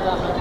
然后。